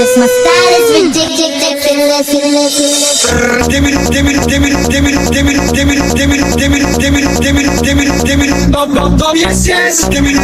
This my style is ridiculous, ridiculous, ridiculous. give me dimmy, dimmy, dimmy, dimmy, give me, dimmy, dimmy, dimmy, dimmy, give me, dum, yes yes, dimmy.